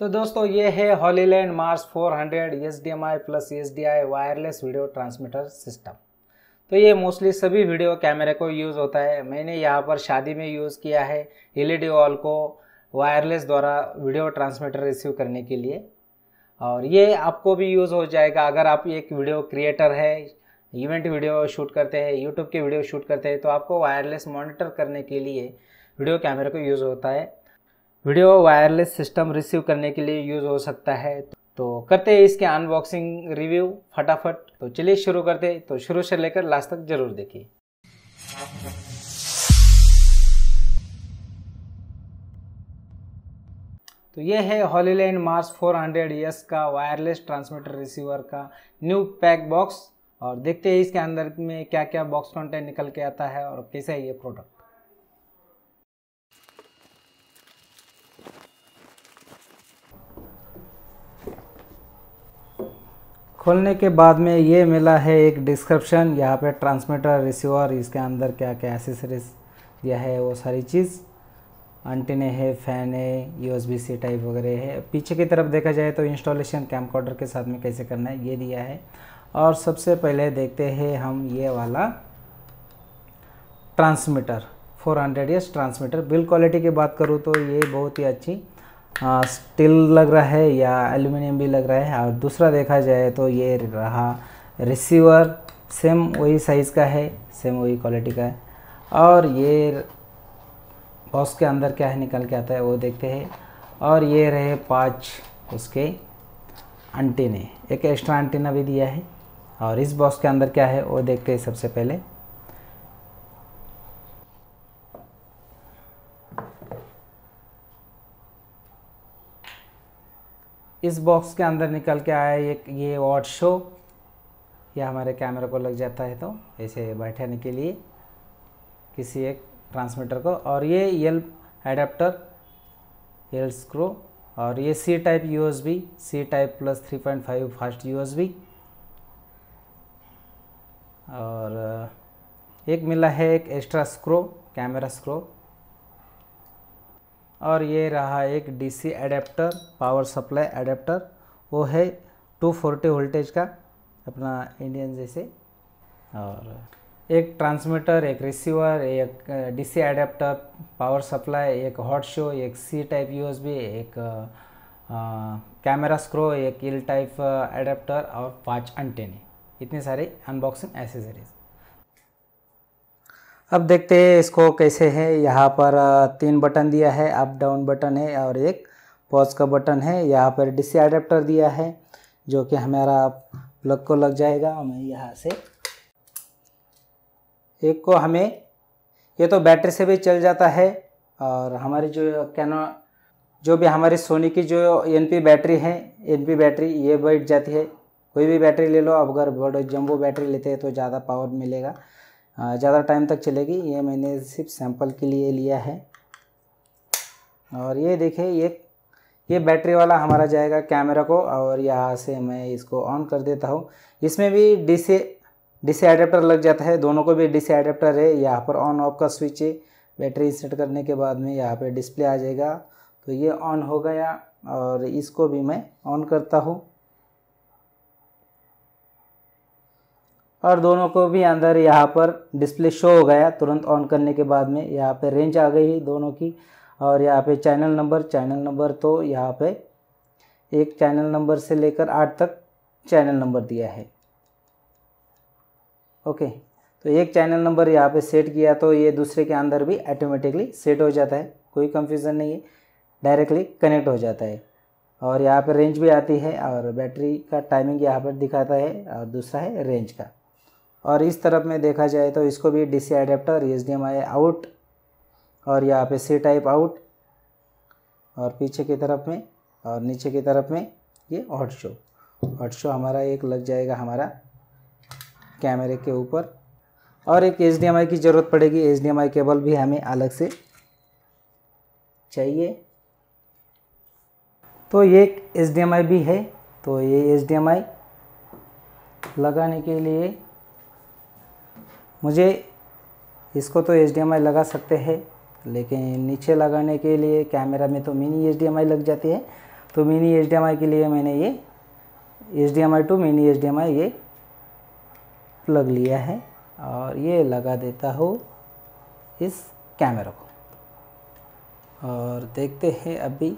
तो दोस्तों, ये है Hollyland Mars 400 hundred S D M I plus S D I wireless video transmitter system तो ये मोस्टली सभी वीडियो कैमरे को यूज़ होता है। मैंने यहाँ पर शादी में यूज़ किया है एल एलईडी वॉल को वायरलेस द्वारा वीडियो ट्रांसमीटर रिसीव करने के लिए। और ये आपको भी यूज़ हो जाएगा। अगर आप एक वीडियो क्रिएटर है इवेंट वीडियो शूट करते हैं यूट्यूब के वीडियो शूट करते हैं तो आपको वायरलेस मॉनिटर करने के लिए वीडियो कैमरे को यूज़ होता है। वीडियो वायरलेस सिस्टम रिसीव करने के लिए यूज़ हो सकता है। तो करते हैं इसके अनबॉक्सिंग रिव्यू फटाफट। तो चलिए शुरू करते हैं। तो शुरू से लेकर लास्ट तक ज़रूर देखिए। तो ये है हॉलीलैंड मार्स 400 हंड्रेड का वायरलेस ट्रांसमीटर रिसीवर का न्यू पैक बॉक्स और देखते हैं इसके अंदर में क्या क्या बॉक्स कंटेंट निकल के आता है और कैसा है ये प्रोडक्ट खोलने के बाद में ये मिला है एक डिस्क्रिप्शन यहाँ पे ट्रांसमीटर रिसीवर इसके अंदर क्या क्या एसेसरीज दिया है वो सारी चीज़। अंटीने है फ़ैन है यू सी टाइप वगैरह है। पीछे की तरफ़ देखा जाए तो इंस्टॉलेशन कैमकॉर्डर के साथ में कैसे करना है, ये दिया है। और सबसे पहले देखते हैं हम ये वाला transmitter 400 hundred transmitter build quality की बात करूँ तो ये बहुत ही अच्छी स्टील लग रहा है या एल्यूमिनियम भी लग रहा है। और दूसरा देखा जाए तो ये रहा रिसीवर, सेम वही साइज़ का है, सेम वही क्वालिटी का है। और ये बॉक्स के अंदर क्या है, निकल के आता है, वो देखते हैं। और ये रहे पाँच उसके अंटीने एक एक्स्ट्रा अंटीना भी दिया है। और इस बॉक्स के अंदर क्या है, वो देखते हैं सबसे पहले। इस बॉक्स के अंदर निकल के आया एक ये वॉट शो यह हमारे कैमरे को लग जाता है तो ऐसे बैठाने के लिए किसी एक ट्रांसमीटर को। और ये एल एडेप्टर एल स्क्रो और ये C type USB C type plus 3.5 fast USB और, एक मिला है एक एक्स्ट्रा स्क्रो कैमरा स्क्रो और ये रहा एक DC adapter power supply adapter वो है 240 वोल्टेज का, अपना इंडियन जैसे। और एक ट्रांसमीटर एक रिसीवर एक डीसी एडेप्टर पावर सप्लाई एक हॉट शो एक सी टाइप यूएसबी एक कैमरा स्क्रो एक इल टाइप एडेप्टर और पाँच अंटेने इतने सारे अनबॉक्सिंग एसेसरीज अब देखते हैं इसको कैसे है। यहाँ पर तीन बटन दिया है, अप डाउन बटन है और एक पॉज का बटन है। यहाँ पर डीसी अडेप्टर दिया है, जो कि हमारा प्लग को लग जाएगा। हमें यहाँ से एक को हमें, ये तो बैटरी से भी चल जाता है और हमारी जो कैनो, जो भी हमारी सोनी की जो एनपी बैटरी है एनपी बैटरी ये बैठ जाती है। कोई भी बैटरी ले लो, अब अगर बड़े जम्बो बैटरी लेते हैं तो ज़्यादा पावर मिलेगा। ज़्यादा टाइम तक चलेगी। ये मैंने सिर्फ़ सैंपल के लिए लिया है। और ये देखें, ये ये बैटरी वाला हमारा जाएगा कैमरा को और यहाँ से मैं इसको ऑन कर देता हूँ। इसमें भी D C D C adapter लग जाता है। दोनों को भी डी सी एडेप्टर है। यहाँ पर ऑन ऑफ़ का स्विच है। बैटरी सेट करने के बाद में यहाँ पर डिस्प्ले आ जाएगा। तो ये ऑन हो गया और इसको भी मैं ऑन करता हूँ। और दोनों को भी अंदर यहाँ पर डिस्प्ले शो हो गया। तुरंत ऑन करने के बाद में यहाँ पे रेंज आ गई दोनों की। और यहाँ पे चैनल नंबर चैनल नंबर तो यहाँ पे एक चैनल नंबर से लेकर आठ तक चैनल नंबर दिया है। ओके तो एक चैनल नंबर यहाँ पे सेट किया तो ये दूसरे के अंदर भी ऑटोमेटिकली सेट हो जाता है। कोई कंफ्यूजन नहीं है। डायरेक्टली कनेक्ट हो जाता है। और यहाँ पर रेंज भी आती है और बैटरी का टाइमिंग यहाँ पर दिखाता है और दूसरा है रेंज का। और इस तरफ़ में देखा जाए तो इसको भी D C adapter H out और यहाँ पे सी टाइप आउट और पीछे की तरफ़ में और नीचे की तरफ़ में ये हॉट शो हॉट शो हमारा एक लग जाएगा हमारा कैमरे के ऊपर और एक एच डी एम आई की ज़रूरत पड़ेगी। H D M I cable भी हमें अलग से चाहिए। तो ये एच एम आई भी है। तो ये एच डी एम आई लगाने के लिए मुझे इसको तो HDMI लगा सकते हैं, लेकिन नीचे लगाने के लिए कैमरा में तो मिनी HDMI लग जाती है। तो मिनी HDMI के लिए मैंने ये H D M I to mini I ये प्लग लिया है और ये लगा देता हूँ इस कैमरा को। और देखते हैं अभी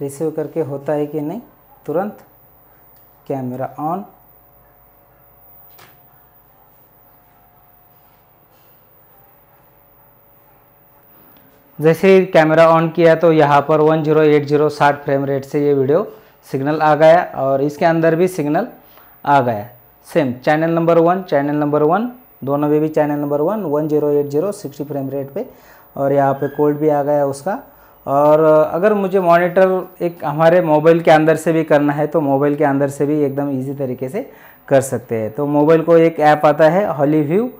रिसीव करके होता है कि नहीं। तुरंत कैमरा ऑन जैसे ही कैमरा ऑन किया तो यहाँ पर 1080 60 फ्रेम रेट से ये वीडियो सिग्नल आ गया और इसके अंदर भी सिग्नल आ गया। Same channel number one channel number one दोनों में भी channel number one one zero eight zero sixty frame rate पे और यहाँ पे कोड भी आ गया उसका। और अगर मुझे मॉनिटर एक हमारे मोबाइल के अंदर से भी करना है तो मोबाइल के अंदर से भी एकदम इजी तरीके से कर सकते हैं। तो मोबाइल को एक ऐप आता है हॉली व्यू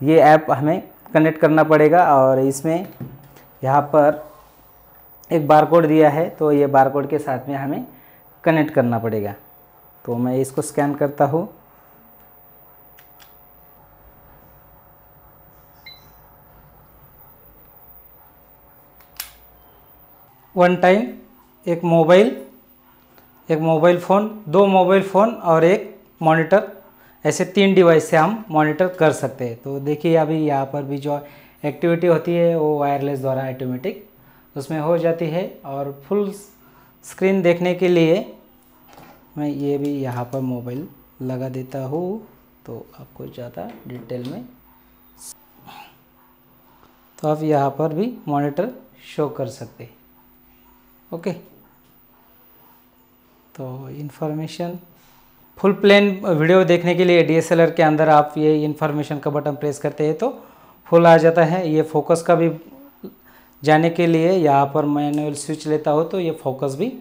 ये ऐप हमें कनेक्ट करना पड़ेगा और इसमें यहाँ पर एक बारकोड दिया है तो ये बारकोड के साथ में हमें कनेक्ट करना पड़ेगा। तो मैं इसको स्कैन करता हूँ। वन टाइम एक मोबाइल एक मोबाइल फ़ोन दो मोबाइल फ़ोन और एक मॉनिटर ऐसे तीन डिवाइस से हम मॉनिटर कर सकते हैं। तो देखिए, अभी यहाँ पर भी जो एक्टिविटी होती है वो वायरलेस द्वारा ऑटोमेटिक उसमें हो जाती है और फुल स्क्रीन देखने के लिए मैं ये भी यहाँ पर मोबाइल लगा देता हूँ तो आपको ज़्यादा डिटेल में तो आप यहाँ पर भी मॉनिटर शो कर सकते ओके तो इन्फॉर्मेशन फुल प्लेन वीडियो देखने के लिए डी के अंदर आप ये इन्फॉर्मेशन का बटन प्रेस करते हैं तो फुल आ जाता है। ये फोकस का भी जाने के लिए यहाँ पर मैनुअल स्विच लेता हो तो ये फोकस भी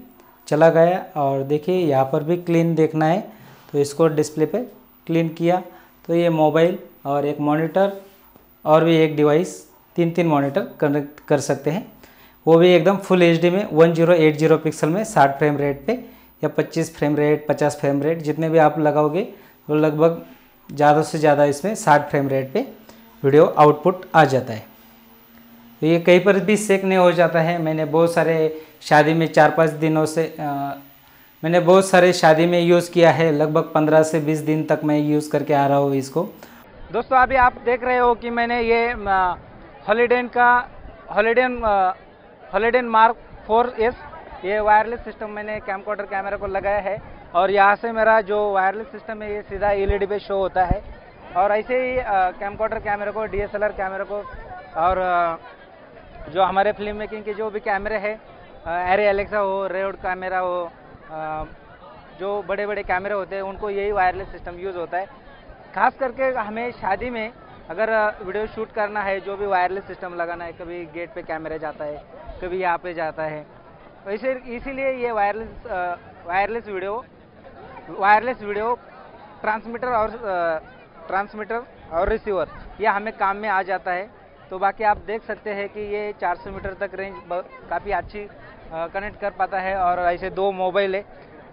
चला गया। और देखिए, यहाँ पर भी क्लीन देखना है। तो इसको डिस्प्ले पे क्लीन किया। तो ये मोबाइल और एक मॉनिटर और भी एक डिवाइस तीन तीन मॉनिटर कनेक्ट कर सकते हैं। वो भी एकदम फुल एचडी में 1080 पिक्सल में 60 फ्रेम रेट पे या 25 फ्रेम रेट 50 फ्रेम रेट जितने भी आप लगाओगे, वो लगभग ज़्यादा से ज़्यादा इसमें 60 फ्रेम रेट पे वीडियो आउटपुट आ जाता है। तो ये कहीं पर भी सेक नहीं हो जाता है। मैंने बहुत सारे शादी में चार पाँच दिनों से आ, मैंने बहुत सारे शादी में यूज़ किया है। लगभग पंद्रह से बीस दिन तक मैं यूज़ करके आ रहा हूँ इसको। दोस्तों अभी आप देख रहे हो कि मैंने ये हॉलीडेन का हॉलीडेन हॉलीडेन मार्क फोर एस ये वायरलेस सिस्टम मैंने कैमकोडर कैमरा को लगाया है। और यहाँ से मेरा जो वायरलेस सिस्टम है ये सीधा एलईडी पे शो होता है। और ऐसे ही कैमकॉटर कैमरे को डीएसएलआर कैमरे को, और जो हमारे फ़िल्म मेकिंग के जो भी कैमरे है एरे एलेक्सा हो रेड कैमरा हो जो बड़े बड़े कैमरे होते हैं, उनको यही वायरलेस सिस्टम यूज़ होता है। खास करके हमें शादी में अगर वीडियो शूट करना है, जो भी वायरलेस सिस्टम लगाना है, कभी गेट पे कैमरे जाता है, कभी यहाँ पे जाता है वैसे इसीलिए ये wireless wireless video wireless video transmitter और ट्रांसमीटर और रिसीवर यह हमें काम में आ जाता है। तो बाकी आप देख सकते हैं कि ये 400 मीटर तक रेंज काफ़ी अच्छी कनेक्ट कर पाता है और ऐसे दो मोबाइल है।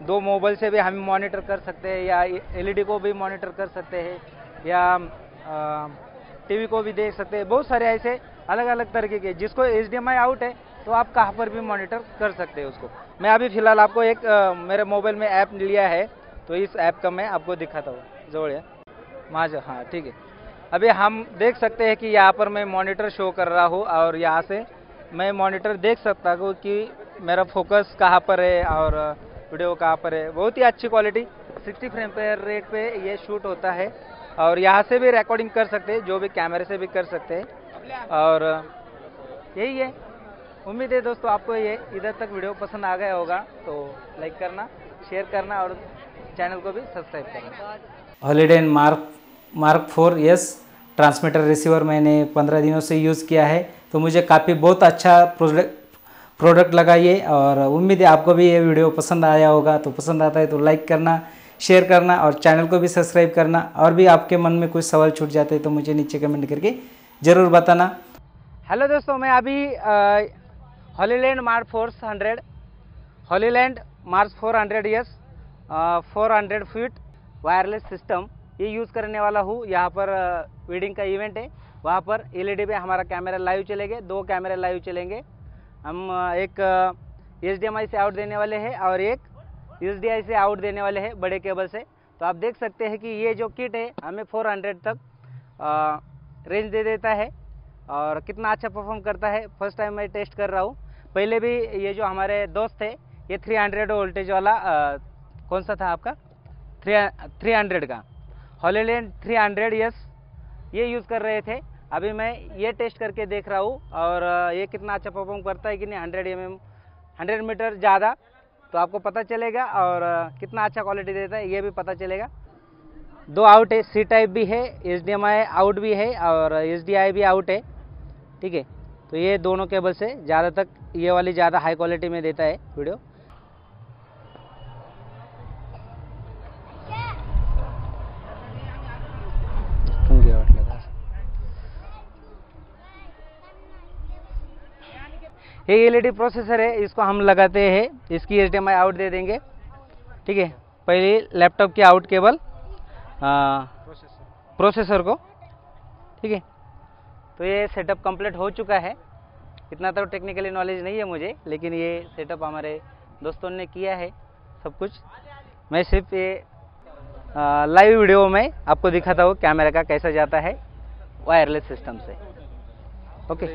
दो मोबाइल से भी हम मॉनिटर कर सकते हैं या एलईडी को भी मॉनिटर कर सकते हैं या टीवी को भी देख सकते हैं। बहुत सारे ऐसे अलग अलग तरीके के जिसको एचडीएमआई आउट है तो आप कहाँ पर भी मॉनिटर कर सकते हैं उसको। मैं अभी फ़िलहाल आपको एक आ, मेरे मोबाइल में ऐप लिया है तो इस ऐप का मैं आपको दिखाता हूँ। जोड़िए। माज हाँ ठीक है। अभी हम देख सकते हैं कि यहाँ पर मैं मॉनिटर शो कर रहा हूँ और यहाँ से मैं मॉनिटर देख सकता हूँ कि मेरा फोकस कहाँ पर है और वीडियो कहाँ पर है। बहुत ही अच्छी क्वालिटी 60 फ्रेम पर रेट पे ये शूट होता है और यहाँ से भी रिकॉर्डिंग कर सकते हैं, जो भी कैमरे से भी कर सकते हैं। और यही है। उम्मीद है दोस्तों आपको ये इधर तक वीडियो पसंद आ गया होगा तो लाइक करना शेयर करना और चैनल को भी सब्सक्राइब करना। Hollyland mark mark four S transmitter receiver मैंने पंद्रह दिनों से यूज़ किया है। तो मुझे काफ़ी बहुत अच्छा प्रोडक्ट प्रोडक्ट लगा ये और उम्मीद है आपको भी ये वीडियो पसंद आया होगा। तो पसंद आता है तो लाइक करना शेयर करना और चैनल को भी सब्सक्राइब करना। और भी आपके मन में कुछ सवाल छूट जाते हैं तो मुझे नीचे कमेंट करके ज़रूर बताना। हेलो दोस्तों, मैं अभी Hollyland Mars four hundred Hollyland Mars four hundred S four hundred feet wireless system ये यूज़ करने वाला हूँ। यहाँ पर वेडिंग का इवेंट है। वहाँ पर एलईडी पे हमारा कैमरा लाइव चलेंगे। दो कैमरे लाइव चलेंगे। हम एक एच से आउट देने वाले हैं और एक एच से आउट देने वाले हैं बड़े केबल से। तो आप देख सकते हैं कि ये जो किट है हमें 400 तक आ, रेंज दे देता है और कितना अच्छा परफॉर्म करता है। फ़र्स्ट टाइम मैं टेस्ट कर रहा हूँ। पहले भी ये जो हमारे दोस्त थे ये 300 वोल्टेज वाला आ, कौन सा था आपका? थ्री थ्री हंड्रेड का। हॉलीलैंड थ्री हंड्रेड यस ये यूज़ कर रहे थे। अभी मैं ये टेस्ट करके देख रहा हूँ और ये कितना अच्छा परफॉर्म करता है कि नहीं, hundred M M hundred meter ज़्यादा तो आपको पता चलेगा और कितना अच्छा क्वालिटी देता है, ये भी पता चलेगा। दो आउट है सी टाइप भी है H D M I out भी है और एच डी आई भी आउट है, ठीक है। तो ये दोनों केबल से ज़्यादा तक ये वाली ज़्यादा हाई क्वालिटी में देता है वीडियो ये एलईडी प्रोसेसर है, इसको हम लगाते हैं। इसकी एच आउट दे देंगे। ठीक है? पहले लैपटॉप की आउट केबल प्रोसेसर को। ठीक है? तो ये सेटअप कंप्लीट हो चुका है। इतना तो टेक्निकली नॉलेज नहीं है मुझे, लेकिन ये सेटअप हमारे दोस्तों ने किया है, सब कुछ। मैं सिर्फ़ ये लाइव वीडियो में आपको दिखाता हूँ कैमरा का कैसा जाता है वायरलेस सिस्टम से। ओके